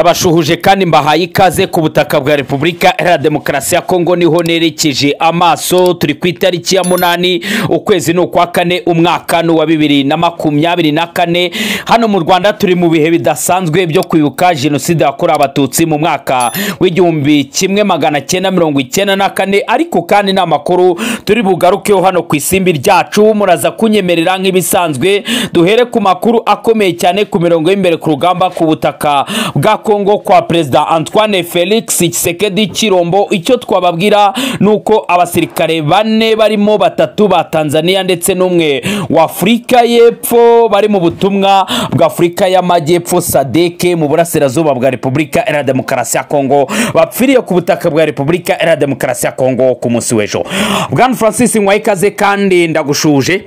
ndabashuhuje kandi mbahaye ikaze ku butaka bwa repubulika iharanira demokarasi ya kongo ni ho nerekeje amaso. Turi ku itariki ya munani ukwezi ni ukwa kane umwaka ni uwa bibiri na makumyabiri na kane. Hano mu rwanda turi mu bihe bidasanzwe byo kwibuka jenoside yakorewe abatutsi mu mwaka w'igihumbi kimwe magana cyenda mirongo icyenda na kane. Ariko kandi ni amakuru turi bugarukeho hano ku isimbi ryacu muraza kunyemerera nk'ibisanzwe. Duhere ku makuru akomeye cyane ku mirongo y'imbere ku rugamba ku butaka bwa kongo kwa perezida antoine felix Tshisekedi kirombo icyo twababwira ni uko abasirikare bane barimo batatu ba tanzania ndetse n'umwe wa afurika y'epfo bari mu butumwa bwa afurika y'amajyepfo sadeke mu burasirazuba bwa repubulika iharanira demokarasi ya kongo bapfiriye ku butaka bwa repubulika iharanira demokarasi ya kongo ku munsi w'ejo. Bwana francis ikaze kandi ndagushuje.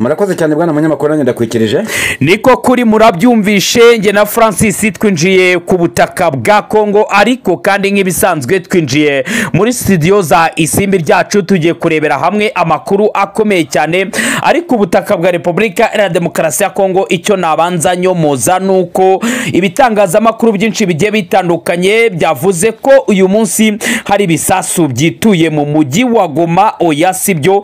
Murakoze cyane bwana munyamakuru ndakwikirije niko kuri murabyumvishe nge na francis twinjiye ku butaka bwa kongo ariko kandi nk'ibisanzwe twinjiye muri studio za isimbi ryacu tugiye kurebera hamwe amakuru akomeye cyane ariko ubutaka bwa repubulika iharanira demokarasi ya kongo icyo nabanza nyomoza ni uko ibitangazamakuru byinshi bigiye bitandukanye byavuze ko uyu munsi hari ibisasu byituye mu mujyi wa goma oya si byo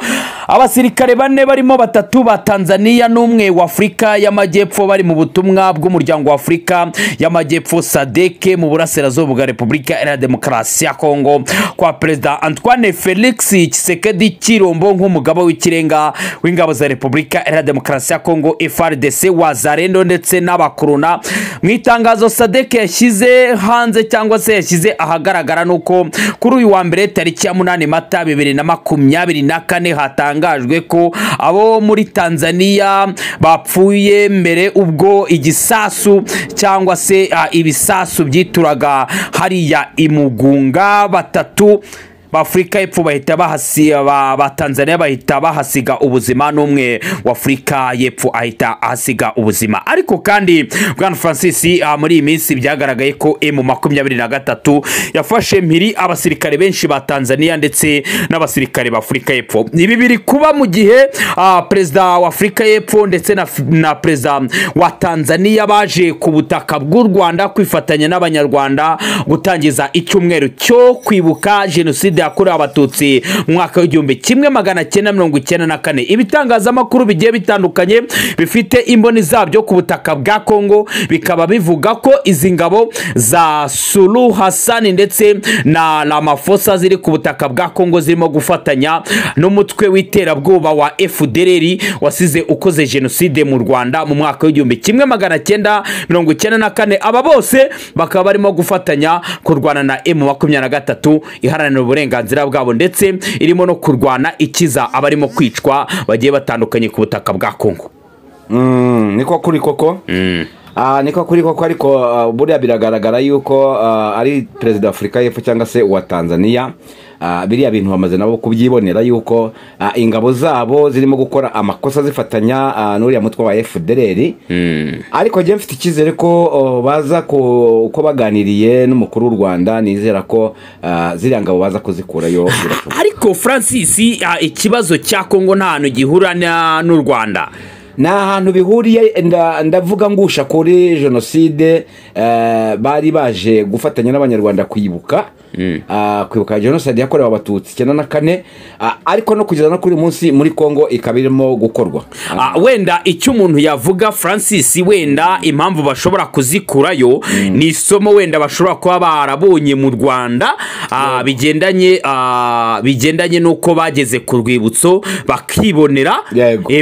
abasirikare bane barimo batatu ba tanzania n'umwe wa afurika y'amajyepfo bari mu butumwa bw'umuryango wa afurika y'amajyepfo sadeke mu burasirazuba bwa repubulika iharanira demokarasi ya kongo kwa perezida antoine felix Tshisekedi kirombo nk'umugabo w'ikirenga w'ingabo za repubulika iharanira demokarasi ya kongo frdc wazarendo ndetse n'abakorona mu itangazo sadeke yashyize hanze cyangwa se yashyize ahagaragara ni uko kuri uyu wa mbere tariki ya munani mata bibiri na makumyabiri na kane hatangajwe ko abo muri tanzania bapfuye mbere ubwo igisasu cyangwa se ibisasu byituraga hariya imugunga batatu b'afurika y'epfo bahita ba tanzania bahita bahasiga ubuzima n'umwe. Wa afurika y'epfo ahita ahasiga ubuzima. Ariko kandi bwana francis uh, muri iyi minsi byagaragaye ko emu makumyabiri na gatatu yafashe mpiri abasirikare benshi ba tanzania ndetse n'abasirikare b'afurika y'epfo ibi biri kuba mu gihe uh, perezida wa afurika y'epfo ndetse na perezida wa tanzania baje ku butaka bw'u rwanda kwifatanya n'abanyarwanda gutangiza icyumweru cyo kwibuka jenoside yakorewe abatutsi mu mwaka w'igihumbi kimwe magana cyenda mirongo icyenda na kane. Ibitangazamakuru bigiye bitandukanye bifite imboni zabyo ku butaka bwa kongo bikaba bivuga ko izi ngabo za suru hasani ndetse na ramafosa ziri ku butaka bwa kongo zirimo gufatanya n'umutwe w'iterabwoba wa fdr wasize ukoze jenoside mu rwanda mu mwaka w'igihumbi kimwe magana cyenda mirongo icyenda na kane. Aba bose bakaba barimo gufatanya kurwana na emu makumyabiri na gatatu iharanira uburenganzira bwabo ndetse irimo no kurwana ikiza abarimo kwicwa bagiye batandukanye ku butaka bwa kongo niko kuri koko? Niko kuri koko ariko buriya biragaragara yuko ari perezida afurika y'epfo cyangwa se uwa tanzania. Biriya bintu bamaze nabo kubyibonera yuko ingabo zabo zirimo gukora amakosa zifatanya n'uriya mutwe wa fdr ariko njye mfite icyizere ko baza uko baganiriye n'umukuru w'u rwanda nizera ko ziriya ngabo baza kuzikurayo ariko francis ikibazo cya kongo nta hantu gihura n'u rwanda. Ni ahantu bihuriye ndavuga ngusha kuri jenoside bari baje gufatanya n'abanyarwanda kwibuka. Kwibuka jenoside yakorewe abatutsi icyenda na kane. Ariko no kugeza no kuri uyu munsi muri congo ikaba irimo gukorwa. Wenda icyo umuntu yavuga francis wenda impamvu bashobora kuzikurayo ni isomo wenda bashobora kuba barabonye mu rwanda. Bigendanye bigendanye n'uko bageze ku rwibutso bakibonera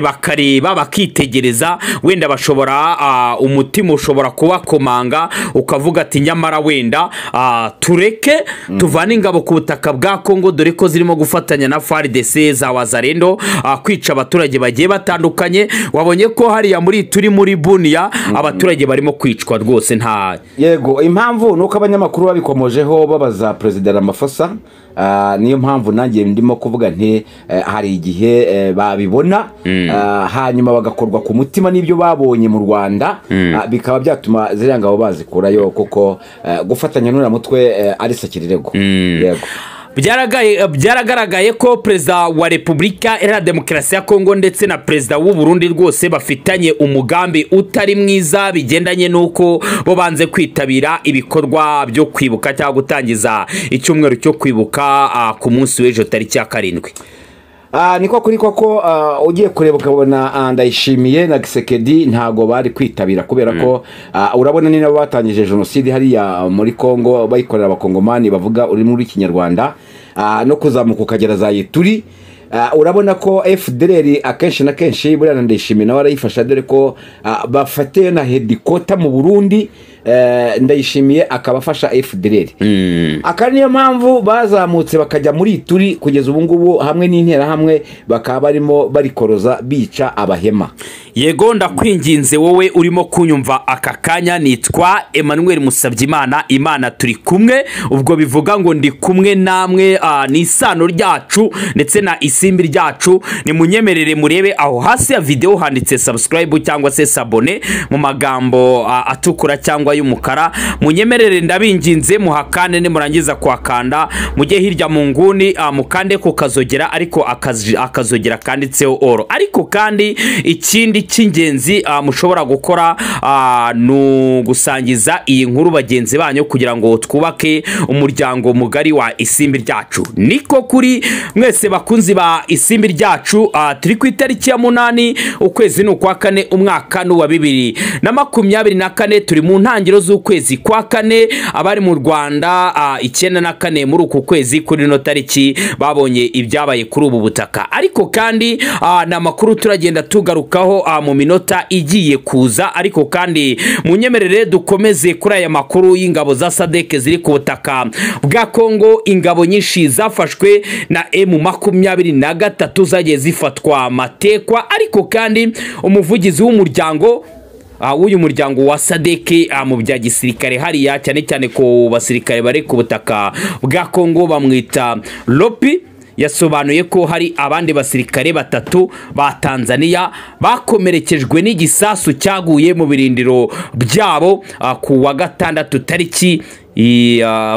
bakareba bakitegereza. Wenda bashobora umutima ushobora kubakomanga ukavuga ati nyamara wenda tureke tuvana ingabo ku butaka bwa kongo dore ko zirimo gufatanya na faridese za wazarendo kwica abaturage bagiye batandukanye. Wabonye ko hariya muri turi muri buniya abaturage barimo kwicwa rwose nta yego impamvu ni uko abanyamakuru babikomojeho babaza perezida ramafosa niyo mpamvu nanjye ndimo kuvuga nti hari igihe babibona. Hanyuma bagakorwa ku mutima n'ibyo babonye mu rwanda. Bikaba byatuma ziriya ngabo bazikurayo kuko gufatanya n'uriya mutwe ari Byaragaye- byaragaragaye ko perezida wa repubulika iharanira demokarasi ya kongo ndetse na perezida w'u Burundi rwose bafitanye umugambi utari mwiza bigendanye n'uko bo banze kwitabira ibikorwa byo kwibuka cyangwa gutangiza icyumweru cyo kwibuka ah, ku munsi w'ejo tariki ya karindwi. Niko kuri koko ah, ugiye kureba ukabona ah, ndayishimiye na gisekedi ntago bari kwitabira kubera ko ah, urabona ni nabo batangije jenoside hariya muri kongo bayikorera abakongomani bavuga ururimi rw'ikinyarwanda ah, no kuzamuka ukagera za yituri. Ah, urabona ko fdr akenshi na kenshi buriya na ndayishimiye nawe arayifasha dore ko ah, bafatiye na hedikota mu burundi. Ndayishimiye akaba afasha fdr akaba niyo mpamvu bazamutse bakajya muri turi kugeza ubu ngubu hamwe n'interahamwe bakaba barimo barikoroza bica abahema. Yego ndakwinginze wowe urimo kunyumva aka kanya nitwa emmanuel musabyimana. Imana turi kumwe ubwo bivuga ngo ndi kumwe namwe ah, ni isano ryacu ndetse na isimbi ryacu. Nimunyemerere murebe aho hasi ya videwo handitse subscribe cyangwa se sabone mu magambo ah, atukura cyangwa y'umukara munyemerere ndabinginze muhakande nimurangiza kuhakanda mujye hirya mu nguni ah, mukande ku kazogera ariko akazogera kanditseho oro. Ariko kandi ikindi cy'ingenzi ah, mushobora gukora ah, ni ugusangiza iyi nkuru bagenzi banyu kugira ngo twubake umuryango mugari wa isimbi ryacu. Niko kuri mwese bakunzi ba isimbi ryacu turi ku itariki ya munani ukwezi ni ukwa kane umwaka ni uwa bibiri. Na makumyabiri na kane turi mu ntangiriro z'ukwezi kwa kane abari mu rwanda icyenda na kane muri uku kwezi kuri ino tariki babonye ibyabaye kuri ubu butaka. Ariko kandi ni amakuru turagenda tugarukaho ah, mu minota igiye kuza. Ariko kandi munyemerere dukomeze kuri aya makuru y'ingabo za sadeke ziri ku butaka bwa kongo ingabo nyinshi zafashwe na emu makumyabiri na gatatu zagiye zifatwa matekwa. Ariko kandi umuvugizi w'umuryango w'uyu muryango wa sadeke ah, mu bya gisirikare hariya cyane cyane ku basirikare bari ku butaka bwa kongo bamwita lopi. Yasobanuye ko hari abandi basirikare batatu ba tanzania bakomerekejwe n'igisasu cyaguye mu birindiro byabo ah, ku wa gatandatu tariki ah,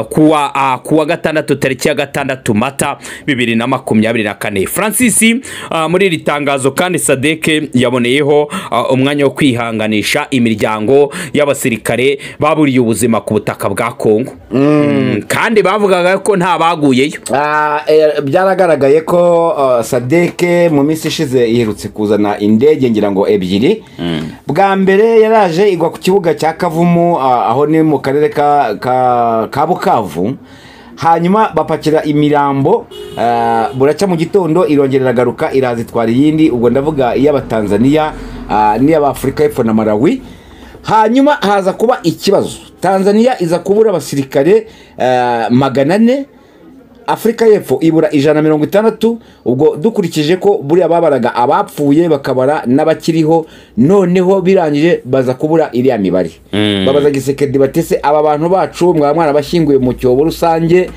kuwa ah, kuwa gatandatu tariki ya gatandatu mata bibiri na makumyabiri na kane. Francis ah, muri iri tangazo kandi sadeke yaboneyeho umwanya wo kwihanganisha imiryango y'abasirikare baburiye ubuzima ku butaka bwa kongo Mm, kandi bavugaga ko nta baguyeyo. Ah, eh, byaragaragaye ko sadeke mu minsi ishize iherutse kuzana indege ngira ngo ebyiri. Bwa mbere yaraje igwa ku kibuga cya kavumu ah, aho ni mu karere ka, ka, ka bukavu hanyuma bapakira imirambo ah, buracya mu gitondo irongera iragaruka iraza itwara iyindi. Ubwo ndavuga iy'abatanzaniya ah, n'iy'abafurika y'epfo na malawi. Hanyuma haza kuba ikibazo. Tanzania iza kubura abasirikare eh, magana ane. Afurika y'epfo ibura ijana na mirongo itandatu ubwo dukurikije ko buriya babaraga abapfuye bakabara n'abakiriho noneho birangije baza kubura iriya mibare. Babaza gisekedi batese aba bantu bacu mwaba mwarabashyinguye mu cyobo rusange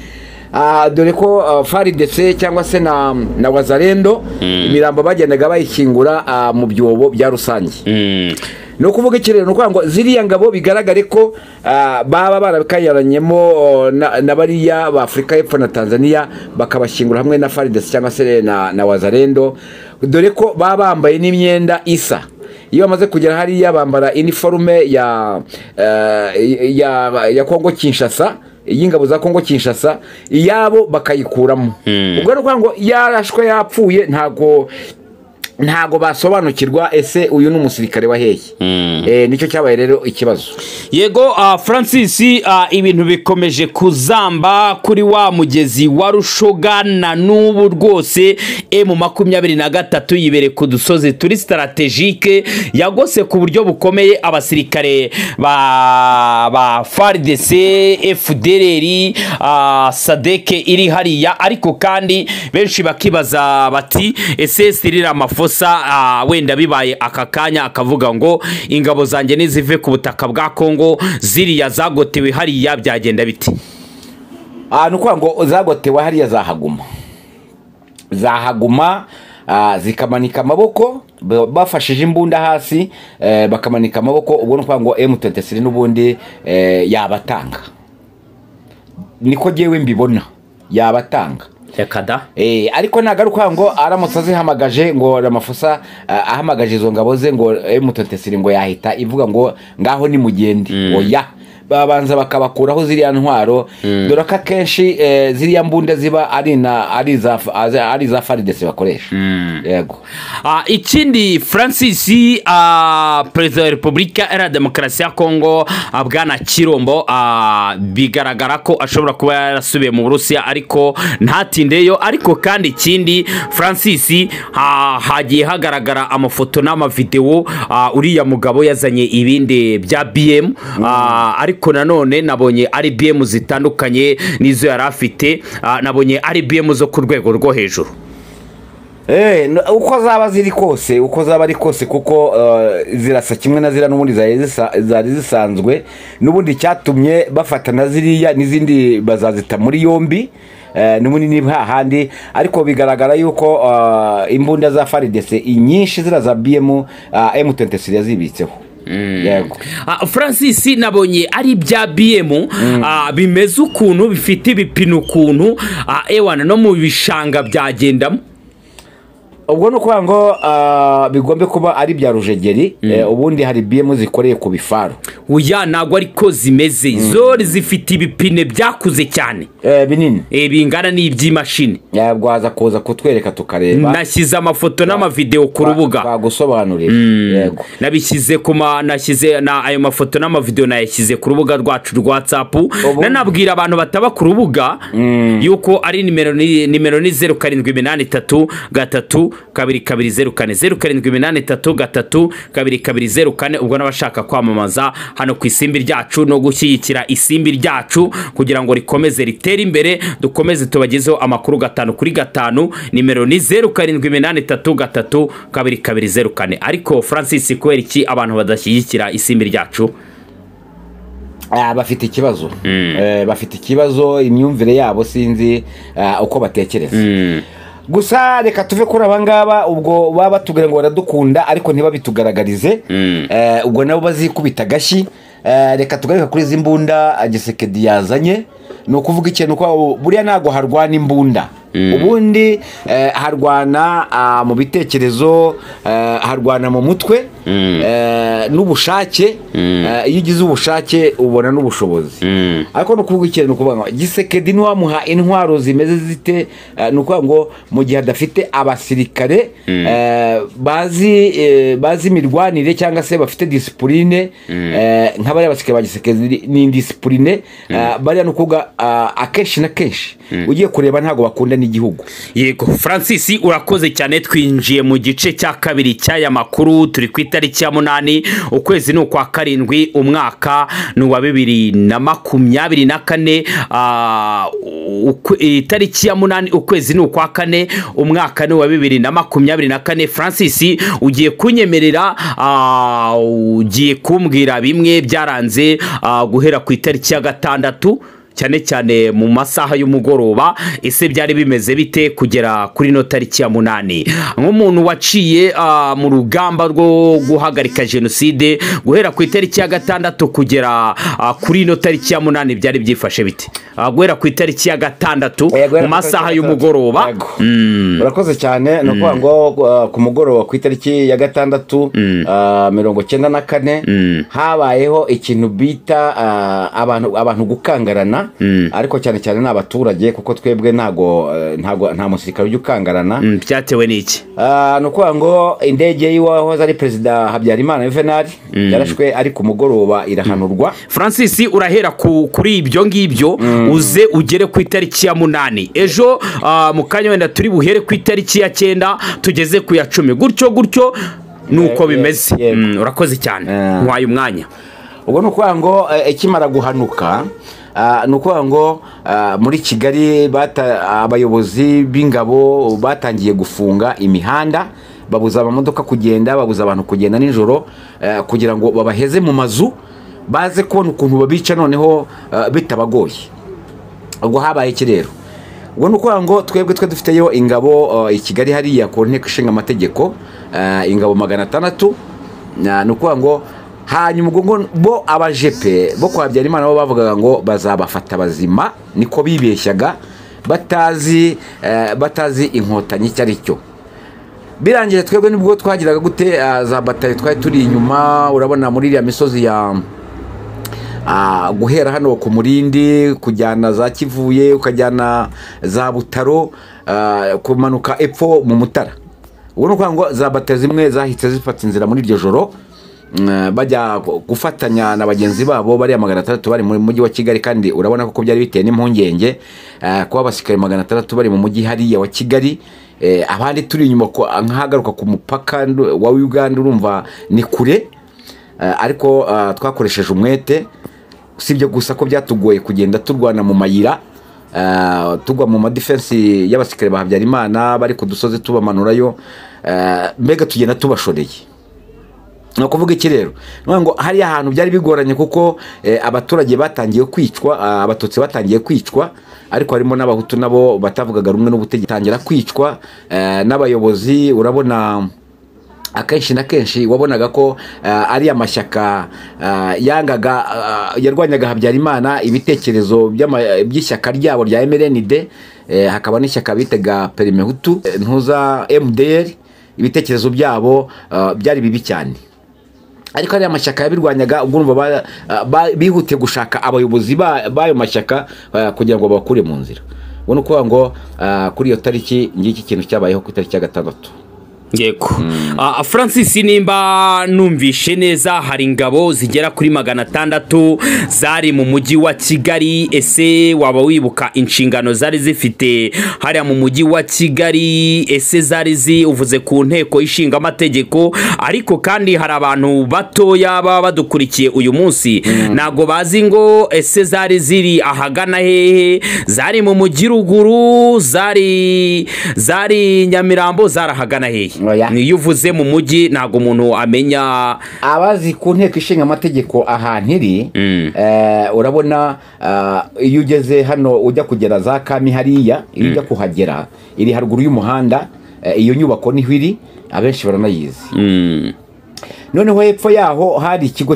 Ah, dore ko ah, faridese cyangwa se na, wazarendo imirambo bagendaga bayishyingura ah, mu byobo bya rusange. Ni ukuvuga iki rero? Ni ukuvuga ngo ziriya ngabo bigaragare ko ah, baba barakayaranyemo oh, na bariya ba afurika y'epfo na tanzania bakabashyingura hamwe na faridesi cyangwa se na, na wazarendo. Dore ko baba bambaye n'imyenda isa. Iyo bamaze kugera hariya bambara iniforume ya, eh, ya, ya kongo kinshasa y'ingabo za kongo kinshasa iyabo bakayikuramo ubwo ni ukuvuga ngo yarashwe yapfuye ntago ntago basobanukirwa ese uyu ni umusirikare wa hehe? Eh, ni cyo cyabaye rero ikibazo. Yego ah, francis ah, ibintu bikomeje kuzamba kuri wa mugezi wa rushoga na n'ubu rwose emu makumyabiri na gatatu yibereye ku dusozi turi sitaratejike yagose ku buryo bukomeye abasirikare ba faridese fdr ah, sadeke iri hariya. Ariko kandi benshi bakibaza bati ese sirira amafosa? Ah, wenda bibaye aka kanya akavuga ngo ingabo zanjye nizive ku butaka bwa kongo ziriya zagotewe hariya byagenda biti. Ah, ni ukuvuga ngo zagotewe hariya zahaguma. Zahaguma ah, zikamanika amaboko ba- bafashije imbunda hasi eh, bakamanika amaboko ubwo ni ukuvuga ngo M23 n'ubundi eh, yabatanga. Niko ngewe mbibona yabatanga. Reka da. Eh, ariko nagaruka ngo aramutse azihamagaje ngo ramafusa ah, ahamagaje izo ngabo ze ngo emutotesiri ngo yahita ivuga ngo ngaho nimugende oya. Babanza bakabakuraho ziriya ntwaro. Dore ko akenshi eh, ziriya mbunda ziba ari na ari za ari za faridesi bakoresha yego. Ah, ikindi francis ah, perezida wa repubulika iharanira demokarasi ya kongo ah, bwana kirombo bigaragara ko ashobora kuba yarasubiye mu burusiya ariko ntatindeyo. Ariko kandi ikindi francis hagiye hagaragara amafoto n'amavidewo uriya mugabo yazanye ibindi bya bm ah, ariko nanone nabonye ari bm zitandukanye n'izo yari afite ah, nabonye ari bm zo ku rwego rwo hejuru. Eh, uko zaba ziri kose uko zaba ari kose kuko eh, zirasa kimwe na ziriya n'ubundi zari zisa- zari zisanzwe n'ubundi cyatumye bafata na ziriya n'izindi bazazita muri yombi eh, n'ubundi ni hahandi ariko bigaragara yuko eh, imbunda za faridese inyinshi ziriya za bm m23 yazibitseho yego Ah, francis nabonye ari ibya bm ah, bimeze ukuntu bifite ibipine ukuntu ah, ewana no mu bishanga byagendamo? Ubwo ni ukuvuga ngo ah, bigombe kuba ari ibya rujegeri eh, ubundi hari bm zikoreye ku bifaru. Oya ntabwo ariko zimeze. Zori zifite ibipine byakuze cyane. Eh, binini. Eh, bingana n'iby'imashini. Yabwo haza kuza kutwereka tukareba. Nashyize amafoto n'amavidewo ku rubuga. twagusobanurira yego. Nabishyize ku ma nashyize na ayo mafoto n'amavidewo nayashyize ku rubuga rwacu rwa whatsapp. Nanabwira abantu bataba ku rubuga yuko ari nimero ni nimero ni zeru karindwi iminani itatu gatatu kabiri kabiri zeru kane. Zeru karindwi iminani itatu gatatu kabiri kabiri zeru kane. Ubwo n'abashaka kwamamaza hano ku isimbi ryacu no gushyigikira isimbi ryacu kugira ngo rikomeze ritere imbere dukomeze tubagezeho amakuru gatanu kuri gatanu. Nimero ni zeru karindwi iminani itatu gatatu kabiri kabiri zeru kane. Ariko francis kubera iki abantu badashyigikira isimbi ryacu? Ah, bafite ikibazo. Eh, bafite ikibazo imyumvire yabo sinzi ah, uko batekereza. Gusa reka tuve kuri aba ngaba ubwo baba batubwira ngo baradukunda ariko ntibabitugaragarize. Eh, ubwo nabo bazikubita agashyi Eh, reka tugaruke kuri izi mbunda ah, gisekedi yazanye ni ukuvuga ikintu ko buriya ntabwo harwana imbunda. Ubundi eh, harwana ah, mu bitekerezo eh, harwana mu mutwe. eh, n'ubushake Eh, iyo ugize ubushake ubona n'ubushobozi. Ariko ni ukuvuga ikintu ni ukuvuga ngo gisekedi ntiwamuha intwaro zimeze zite? Eh, ni ukuvuga ngo mu gihe adafite abasirikare eh, bazi eh, bazi imirwanire cyangwa se bafite disipurine eh, nk'abariya basirikare ba gisekedi ni indisipurine eh, bariya ni ukuvuga akenshi na kenshi ugiye kureba ntabwo bakunda n'igihugu. Yego francis urakoze cyane twinjiye mu gice cya kabiri cy'aya makuru turi ku itariki ya munani ukwezi ni ukwa karindwi umwaka ni uwa bibiri na makumyabiri na kane. Ah, itariki ya munani ukwezi ni ukwa kane umwaka ni uwa bibiri na makumyabiri na kane. Francis ugiye kunyemerera? Ah, ugiye kumbwira bimwe byaranze ah, guhera ku itariki ya gatandatu? Cyane cyane mu masaha y'umugoroba ese byari bimeze bite kugera kuri ino tariki ya munani? Nk'umuntu waciye ah, mu rugamba rwo guhagarika jenoside guhera ku itariki ya gatandatu kugera ah, kuri ino tariki ya munani byari byifashe bite? Ah, guhera ku itariki ya gatandatu mu masaha y'umugoroba. Yego. urakoze cyane. Ni ukuvuga ngo uh, ku mugoroba ku itariki ya gatandatu uh, mirongo cyenda na kane habayeho ikintu bita abantu gukangarana ariko cyane cyane ni abaturage kuko twebwe ntago uh, ntago nta musirikare ujya ukangarana. Mm, byatewe n'iki? Uh, ni ukuvuga ngo indege y'iwahoze ari perezida habyarimana yuvenali yarashwe ari ku mugoroba irahanurwa. Francis urahera ku, kuri ibyo ngibyo uze ugere ku itariki ya munani. Ejo ah, mu kanya wenda turi buhere ku itariki ya cyenda tugeze ku ya cumi. Gutyo gutyo ni uko Eh, bimeze. Mm, urakoze cyane. Eh. nkwaye umwanya. Ubwo ni ukuvuga ngo eh, ikimara guhanuka ah, ni ukuvuga ngo ah, muri kigali abayobozi b'ingabo batangiye gufunga imihanda babuza amamodoka kugenda babuza abantu kugenda nijoro eh, kugira ngo babaheze mu mazu baze kubona ukuntu babica noneho ah, bitabagoye. Ubwo habaye iki rero? Ubwo ni ukuvuga ngo twebwe twe dufiteyo ingabo uh, i kigali hariya ku nteko ishinga amategeko ingabo magana atandatu. Na- ni ukuvuga ngo hanyuma ubwo ngo bo abajepe bo kwa habyarimana bo bavugaga ngo bazabafata bazima niko bibeshyaga batazi eh, batazi inkotanyi icyo ari cyo. Birangiye twebwe ni bwo twagiraga gute ah, za batari twari turi inyuma urabona muri iriya misozi ya ah, guhera hano ku murindi kujyana za kivuye ukajyana za butaro ah, kumanuka epfo mu mutara. Ubu ni ukuvuga ngo za batari zimwe zahise zifata inzira muri iryo joro bajya gufatanya na bagenzi babo bariya magana atandatu bari mu mujyi wa kigali kandi urabona ko byari bitewe n'impungenge. Ah, kuba abasirikare magana atandatu bari mu mujyi hariya wa kigali Eh, abandi turi inyuma nk'ahagaruka ku mupaka wa uganda urumva ni kure. Eh, ariko twakoresheje umwete usibye gusa ko byatugoye kugenda turwana mu mayira. Tugwa mu madifensi y'abasirikare ba habyarimana bari ku dusozi tubamanurayo. Eh, mbega tugenda tubashoreye. Ni ukuvuga iki rero? Ngo hariya hantu byari bigoranye kuko eh, abaturage batangiye kwicwa ah, abatutsi batangiye kwicwa ariko harimo n'abahutu nabo batavugaga rumwe n'ubutegetsi batangira kwicwa eh, n'abayobozi urabona akenshi na kenshi wabonaga ko uh, ari amashyaka yangaga yarwanyaga habyarimana ibitekerezo by'ishyaka ryabo rya mrnd eh, hakaba n'ishyaka bitaga perimehutu eh, ntuza mdr ibitekerezo byabo byari bibi cyane. Ariko ariya mashyaka yabirwanyaga ubwo urumva bihutiye gushaka abayobozi ba- b'ayo mashyaka uh, kugira ngo bakure mu nzira. Ubwo ni ukuvuga ngo uh, kuri iyo tariki ngiki kintu cyabayeho ku itariki ya gatandatu. Yego. Ah, francis nimba numvishe neza hari ingabo zigera kuri magana atandatu zari mu mujyi wa kigali ese waba wibuka inshingano zari zifite? Hariya mu mujyi wa kigali ese zari zivuze ku nteko ishinga amategeko ariko kandi hari abantu batoya baba badukurikiye uyu munsi. Ntabwo bazi ngo ese zari ziri ahagana hehe? Zari mu mujyi ruguru zari zari nyamirambo zari ahagana hehe. Iyo uvuze mu mujyi ntabwo umuntu amenya abazi ku nteko ishinga amategeko ahantu iri eh, urabona ah, iyo ugeze hano ujya kugera za kami hariya iyo ujya kuhagera iri haruguru y'umuhanda eh, iyo nyubako ni ho iri abenshi baranayizi. Mm, noneho hepfo yaho hari ikigo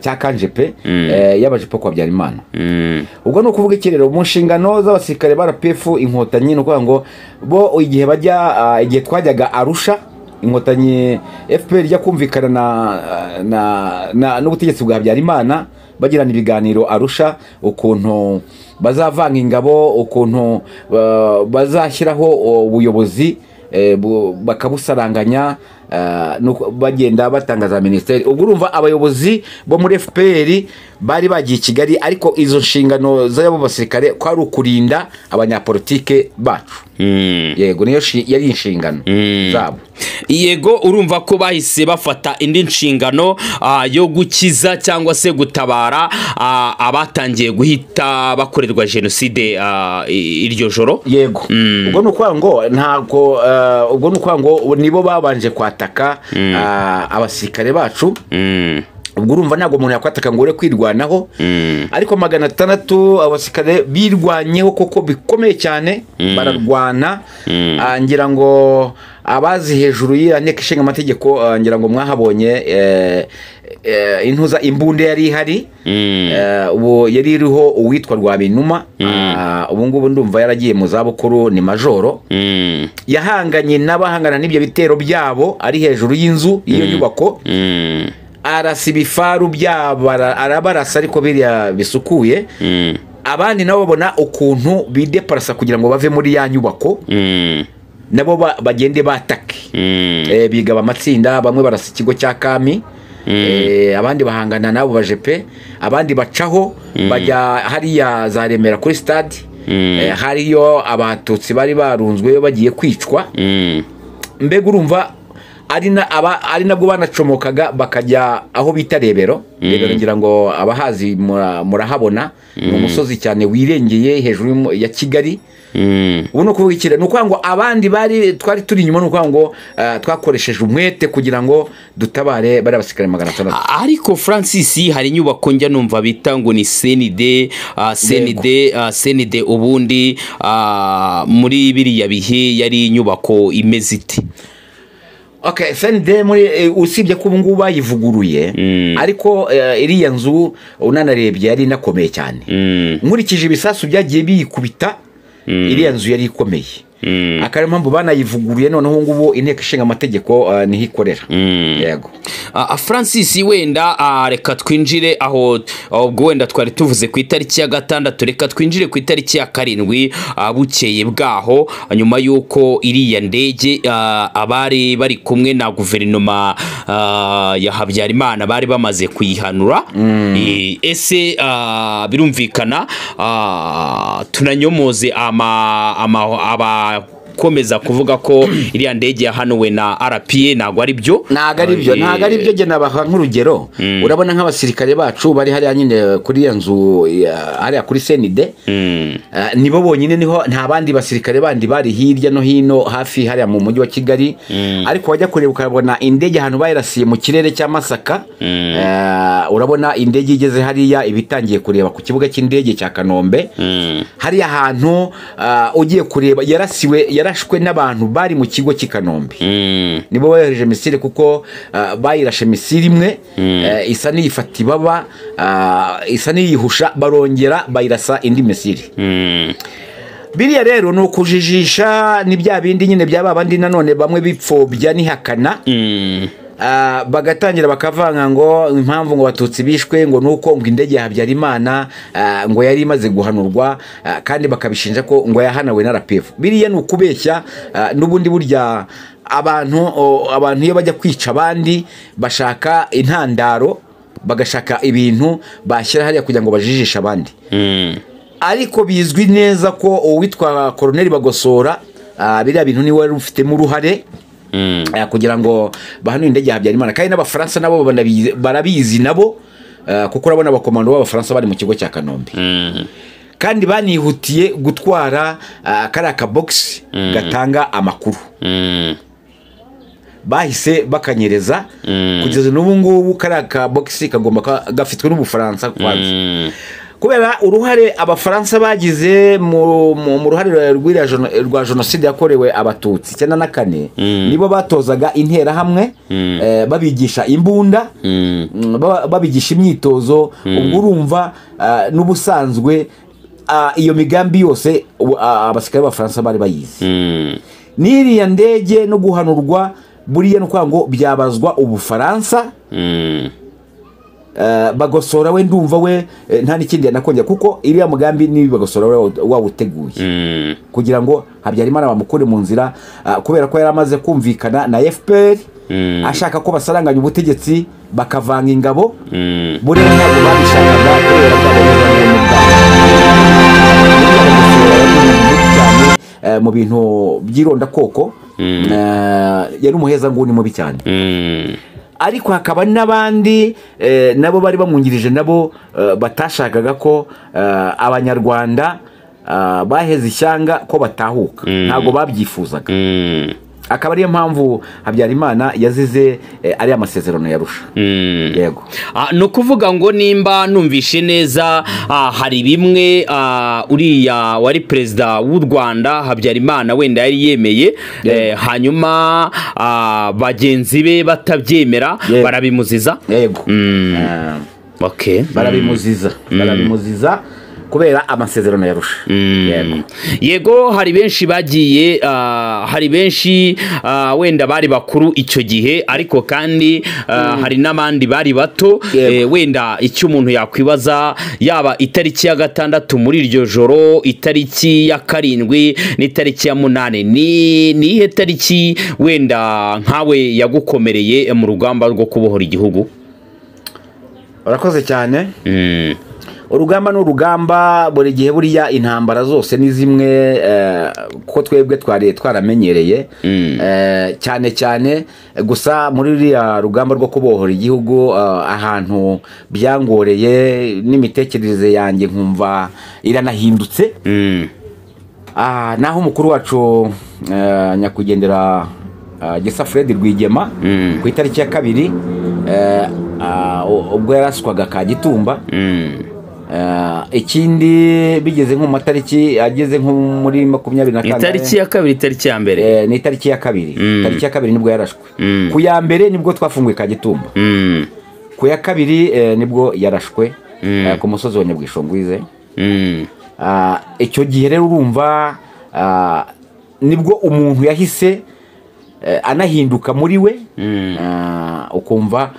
cya kanjepe eh, y'abajipo kwa habyarimana mm, ubwo ni ukuvuga iki rero mu nshingano z'abasirikare ba rpf inkotanyi ni ukuvuga ngo bo igihe bajya igihe twajyaga arusha inkotanyi fpr ijya kumvikana na, na, na, n'ubutegetsi bwa habyarimana bagirana ibiganiro arusha ukuntu bazavanga ingabo ukuntu ah, bazashyiraho ubuyobozi eh, bu- bakabusaranganya nuko bagenda batanga za minisiteri. Ubwo urumva abayobozi bo muri fpr bari bagiye i kigali ariko izo nshingano z'abo basirikare ko ari ukurinda abanyapolitike bacu. Mm. yego niyo yari inshingano zabo. Yego urumva ko bahise bafata indi nshingano ah, yo gukiza cyangwa se gutabara ah, abatangiye guhita bakorerwa jenoside ah, iryo joro? Yego. Ubwo ni ukuvuga ngo ntabwo ubwo ni ukuvuga ngo nibo babanje kwataka ah, abasirikare bacu. Mm, ubwo urumva ntabwo umuntu yakwataka ngo ure kwirwanaho. Mm, ariko magana atandatu abasirikare birwanyeho koko bikomeye cyane bararwana. Ah, ngira ngo abazi hejuru y'iyo nteko ishinga amategeko ah, ngira ngo mwahabonye eh, eh, intuza imbunda yari ihari. Mm. Eh, ubu yari iriho uwitwa rwabinuma. Ah, ubu ngubu ndumva yaragiye mu zabukuru ni majoro. Mm, yahanganye n'abahangana n'ibyo bitero byabo ari hejuru y'inzu y'iyo nyubako. Mm, arasa ibifaru byabo ara- arabarasa ariko biriya bisukuye. Mm, abandi nabo babona ukuntu bideparasa kugira ngo bave muri ya nyubako. Mm, nabo ba- bagende batake. Mm. Eh, biga amatsinda bamwe barasa ikigo cya kami. Eh, abandi bahangana n'abo bajepe abandi bacaho bajya hariya za remera kuri stade. Eh, hariyo abatutsi bari barunzwe bagiye kwicwa. Mbega urumva ari nabwo banacomokaga bakajya aho bita rebero. Rebero ngira ngo abahazi mura- murahabona. Ni umusozi cyane wirengeye hejuru ya kigali. Mm. ubu ni ukuvuga iki rero? ni ukuvuga ngo abandi bari twari turi inyuma ni ukuvuga ngo ah, twakoresheje umwete kugira ngo dutabare bari abasikare magana atandatu. Ariko francis hari inyubako njya numva bita ngo ni senide uh, senide uh, senide ubundi uh, muri biriya bihe yari inyubako imeze ite? Muri eh, usibye ko ubu ngubu bayivuguruye ariko eh, iriya nzu unanarebye yari inakomeye cyane. Mm, nkurikije ibisasu byagiye biyikubita iriya nzu yari ikomeye. Akaba ariyo mpamvu banayivuguruye noneho ubu ngubu inteko ishinga amategeko uh, ni ho ikorera. Yego. Ah, francis wenda ah, reka twinjire aho ubwo wenda twari tuvuze ku itariki ya gatandatu reka twinjire ku itariki ya karindwi ah, bukeye bwaho nyuma y'uko iriya ndege ah, abari bari kumwe na guverinoma ah, ya habyarimana bari bamaze kuyihanura. Eh, ese ah, birumvikana ah, tunanyomoze ama, ama, abakomeza kuvuga ko iriya ndege yahanuwe na rpa ntabwo ari byo. Ntabwo ari byo ntabwo ari byo gena baha nk'urugero. Urabona nk'abasirikare bacu bari hariya nyine kuri iyo nzu ya- hariya kuri senide Mm. Uh, nibo bonyine ni ho nta bandi basirikare bandi bari hirya no hino hafi hariya mu mujyi wa kigali. Ariko wajya kureba ukabona indege ahantu bayirasiye mu kirere cya masaka. Uh, urabona indege igeze hariya iba itangiye kureba ku kibuga cy'indege cya kanombe. Hariya hantu uh, ugiye kureba yarasiwe yarashwe n'abantu bari mu kigo cy'i kanombe. Mm. nibo bohereje misile kuko uh, bayirashe misile imwe uh, isa n'iyifata ibaba uh, isa n'iyihusha barongera bayirasa indi misile. Mm. biriya rero ni ukujijisha ni bya bindi nyine bya babandi nanone bamwe bipfobya nihakana bagatangira bakavanga ngo impamvu ngo abatutsi bishwe ngo nuko ngo indege ya habyarimana ah, ngo yari imaze guhanurwa ah, kandi bakabishinja ko ngo yahanawe na rapefu biriya ni ukubeshya ah, n'ubundi burya abantu abantu iyo bajya kwica abandi bashaka intandaro bagashaka ibintu bashyira hariya kugira ngo bajijishe abandi Mm. ariko bizwi neza ko uwitwa koroneri bagosora ah, biriya bintu ni we wari ufitemo uruhare kugira ngo bahanure indege ya habyarimana. Kandi n'abafaransa nabo barabizi nabo eh, kuko urabona abakomando b'abafaransa bari mu kigo cya kanombe. Mm. kandi banihutiye gutwara ah, kariya kabogisi gatanga amakuru. Mm. bahise bakanyereza. Kugeza n'ubu ngubu kariya kabogisi kagomba ka- gafitwe n'ubufaransa kwanza. Mm. Kubera uruhare abafaransa bagize mu ruhare rwa jenoside yakorewe abatutsi icyenda na kane nibo batozaga interahamwe eh, babigisha imbunda Mm. mm, babigisha imyitozo ubwo urumva ah, n'ubusanzwe ah, iyo migambi yose abasirikare b'abafaransa bari bayizi Mm. n'iriya ndege no guhanurwa buriya ni ukuvuga ngo byabazwa ubufaransa Mm. Eh, bagosora we ndumva we eh, nta n'ikindi yanakongera kuko iriya mugambi nibi bagosora wawuteguye Mm. kugira ngo habyarimana bamukure mu nzira ah, kubera ko yari amaze kumvikana na fpr Mm. ashaka ko basaranganya ubutegetsi bakavanga ingabo Mm. buriya ntabwo babishakaga kubera ko eh, mu bintu by'irondakoko eh, yari umuhezanguni mubi cyane Mm. Ariko hakaba n'abandi eh, nabo bari bamwungirije nabo eh, batashakaga ko eh, abanyarwanda ah, baheze ishyanga ko batahuka. Ntabwo babyifuzaga. Mm. Akaba ariyo mpamvu habyarimana yazize eh, ariya masezerano yarusha Mm. yego. Ah, ni ukuvuga ngo nimba numvishe neza ah, hari bimwe ah, uriya wari perezida w'u rwanda habyarimana wenda yari yemeye eh, hanyuma bagenzi be batabyemera barabimuziza? Yego. Mm. Ah, okay. barabimuziza. Barabimuziza. Kubera amasezerano yarusha yego. Yego hari benshi bagiye ah, hari benshi ah, wenda bari bakuru icyo gihe ariko kandi ah, hari n'abandi bari bato. Eh, wenda icyo umuntu yakwibaza yaba itariki ya gatandatu muri iryo joro itariki ya karindwi n'itariki ya munani ni iyihe tariki wenda nkawe yagukomereye mu rugamba rwo kubohora igihugu? Urakoze cyane. Mm, urugamba ni urugamba buri gihe buriya intambara zose ni zimwe eh, kuko twebwe twari twaramenyereye. Eh, cyane cyane gusa muri ruriya rugamba rwo kubohora igihugu eh, ahantu byangoreye n'imitekerereze yanjye nkumva iranahindutse. Mm, Ah, naho umukuru wacu nyakwigendera gisa fred rwigema Mm. ku itariki ya kabiri ah, ubwo yaraswaga ka gitumba mm, ikindi bigeze nko mu matariki ageze nko muri makumyabiri na kane. itariki ya kabiri itariki ya mbere. Eh, ni itariki ya kabiri. Itariki ya kabiri ni bwo yarashwe. Mm. ku ya mbere ni bwo twafunguye ka gitumba Mm, ku ya kabiri eh, ni bwo yarashwe. Eh, ku musozi wa nyabwishongwize. Mm. Icyo gihe rero urumva ni bwo umuntu yahise eh, anahinduka muri we. Ukumva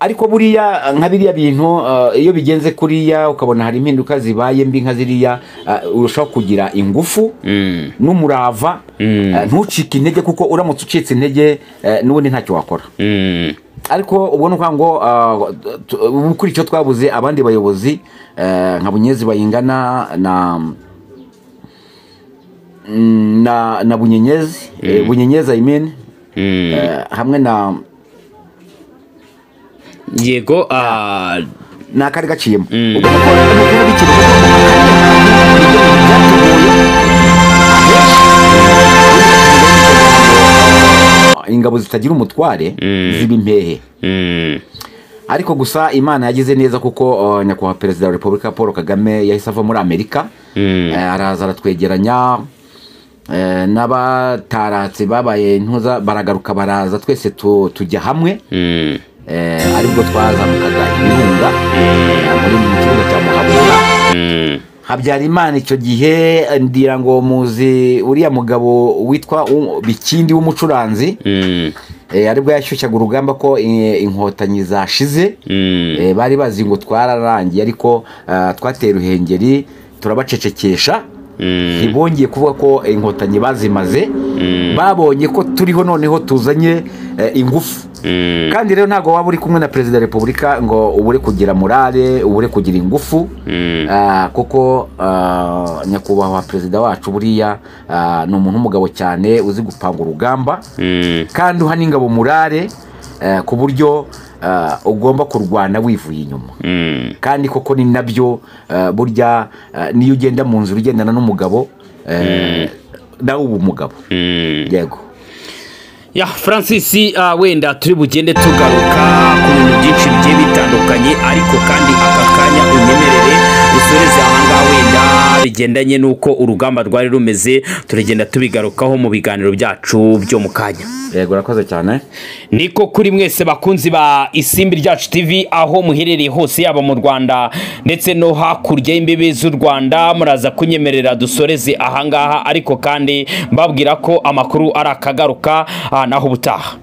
ariko buriya nka biriya bintu ah, iyo bigenze kuriya ukabona hari impinduka zibaye mbi nka ziriya ah, urushaho kugira ingufu Mm. n'umurava ah, ntucike intege kuko uramutse ucitse intege eh, n'ubundi ntacyo wakora Mm. ariko ubwo ni ukuvuga ngo kuri icyo twabuze abandi bayobozi eh, nka bunyezi bayingana na mm, na na bunyenyezi eh, bunyenyezi Mm. eh, hamwe na yego ah, ni akari gaciyemo ubwo ni uko- ni ukuvuga ikintu kuko mu kanya byatugoye ahenshi ingabo zitagira umutware Mm. ziba impehe. Mm. ariko gusa imana yagize neza kuko uh, nyakubahwa perezida wa repubulika paul kagame yahise ava muri amerika. Mm. Eh, araza aratwegeranya. Eh, n'abataratse babaye ntuza baragaruka baraza twese tu- tujya hamwe. Ari bwo twazamukaga ibirunga eh, muri mu kibuga cya muhabura Mm. habyarimana icyo gihe ndira ngo muzi uriya mugabo witwa bikindi w'umucuranzi Mm. eh, ari bwo yashyushyaga urugamba ko eh, inkotanyi zashize Mm. Eh, bari bazi ngo twararangiye ariko ah, twateye ruhengeri turabacecekesha. Ntibongeye kuvuga ko inkotanyi bazimaze Mm. babonye ko turiho noneho tuzanye eh, ingufu Mm. kandi rero ntabwo waba uri kumwe na perezida wa repubulika ngo ubure kugira morale ubure kugira ingufu Mm. Ah, kuko ah, nyakubahwa perezida wacu buriya ah, ni umuntu w'umugabo cyane uzi gupanga urugamba Mm. kandi uha n'ingabo murare eh, ku buryo ugomba kurwana wivuye inyuma Mm. kandi koko ni na byo eh, burya eh, niyo ugenda mu nzira ugendana n'umugabo eh, nawe uba umugabo Mm. yego ya francis ah, wenda turi bugende tugaruka ku bintu byinshi bigiye bitandukanye ariko kandi aka kanya unyemerere dusoreze ahangaha wenda bigendanye n'uko urugamba rwari rumeze turagenda tubigarukaho mu biganiro byacu byo mu kanya. Yego urakoze cyane. Niko kuri mwese bakunzi ba isimbi ryacu tv aho muherereye hose yaba mu rwanda ndetse no hakurya y'imbibi z'u rwanda muraza kunyemerera dusoreze ahangaha ariko kandi mbabwira ko amakuru ari akagaruka ah, naho ubutaha.